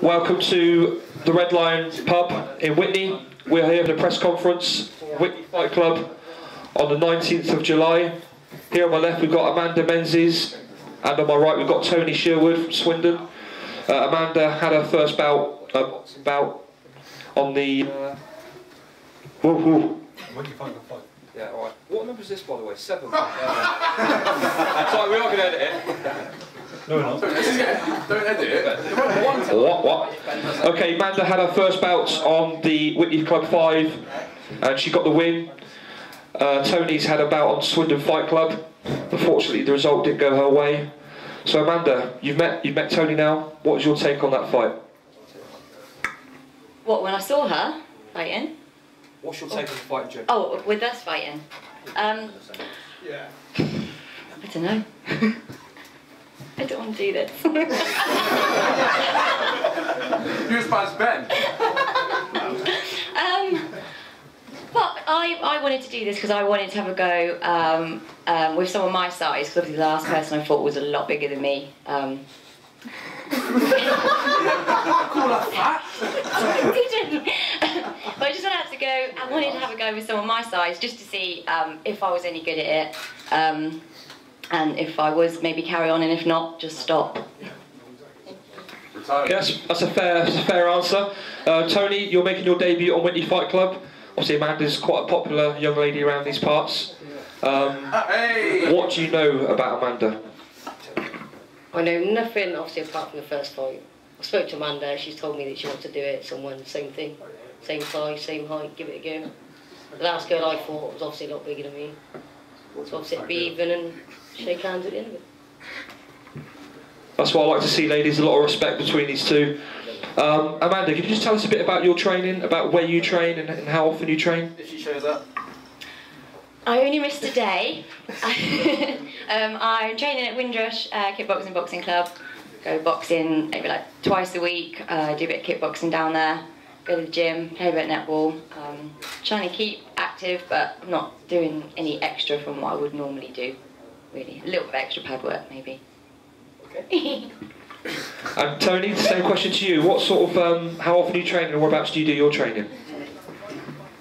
Welcome to the Red Lion pub in Witney. We're here for the press conference, Witney Fight Club, on the 19th of July. Here on my left we've got Amanda Menzies, and on my right we've got Toni Sherwood from Swindon. Uh, Amanda had her first bout, uh, bout on the. Uh, whoa, whoa. Yeah, alright. What number is this, by the way? Seven. Sorry, we are going to edit it. Don't edit it. What? What? Okay, Amanda had her first bouts on the Witney Club 5 and she got the win. Uh, Toni's had a bout on Swindon Fight Club. Unfortunately, the result didn't go her way. So, Amanda, you've met you've met Toni now. What was your take on that fight? What, when I saw her fighting? What's your take on the fight, Joe? Oh, with us fighting? Um, Yeah. I don't know. I don't want to do this. You as Ben. um, but I, I wanted to do this because I wanted to have a go um, um, with someone my size, because obviously the last person I thought was a lot bigger than me. Um, Call her fat. I didn't. but I just wanted to go. I wanted to have a go with someone my size just to see um, if I was any good at it, um, and if I was, maybe carry on, and if not, just stop. Yes, that's a fair, that's a fair answer. Uh, Toni, you're making your debut on Witney Fight Club. Obviously, Amanda's quite a popular young lady around these parts. Um, Hey. what do you know about Amanda? I know nothing, obviously, apart from the first fight. I spoke to Amanda, she's told me that she wants to do it, someone, same thing. Same size, same height, give it a go. The last girl I fought was obviously a lot bigger than me. So obviously it'd be even and shake hands at the end of it. That's why I like to see, ladies. A lot of respect between these two. Um, Amanda, can you just tell us a bit about your training, about where you train and, and how often you train? If she shows up. I only missed a day. um, I'm training at Windrush uh, Kickboxing Boxing Club. Go boxing maybe like twice a week. Uh, do a bit of kickboxing down there. Go to the gym, play a bit of netball. Um, trying to keep active, but not doing any extra from what I would normally do. Really, a little bit of extra pad work maybe. Okay. And Toni, the same question to you. What sort of, um, how often do you train and whereabouts do you do your training?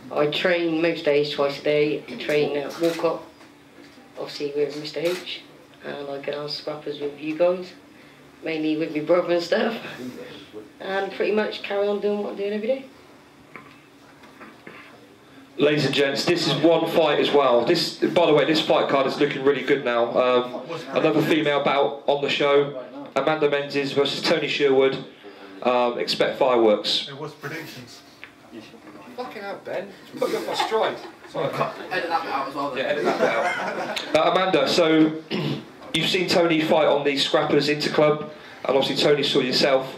I train most days, twice a day. I train at Walcot, obviously with Mr H. And I get on scrappers with you guys, mainly with my brother and stuff. And pretty much carry on doing what I'm doing every day. Ladies and gents, this is one fight as well. This, by the way, this fight card is looking really good now. Um, another female bout on the show. Amanda Menzies versus Toni Sherwood. Um, expect fireworks. It was predictions? Fucking out, Ben. Put you off my stride. Edit that out as well. Yeah, edit that out. Uh, Amanda, so you've seen Toni fight on the Scrappers Interclub, and obviously Toni saw yourself.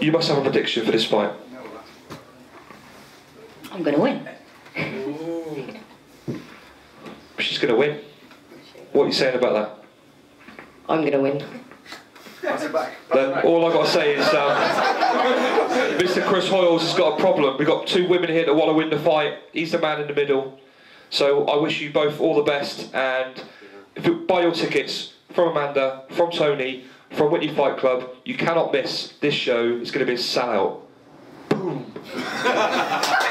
You must have a prediction for this fight. I'm gonna win. She's going to win. What are you saying about that? I'm gonna win. Pass it back. Then all I've got to say is, um, Mr. Chris Hoyles has got a problem. We've got two women here that want to win the fight. He's the man in the middle. So I wish you both all the best. And if you buy your tickets from Amanda, from Toni, from Witney Fight Club, you cannot miss this show. It's going to be a sellout. Boom.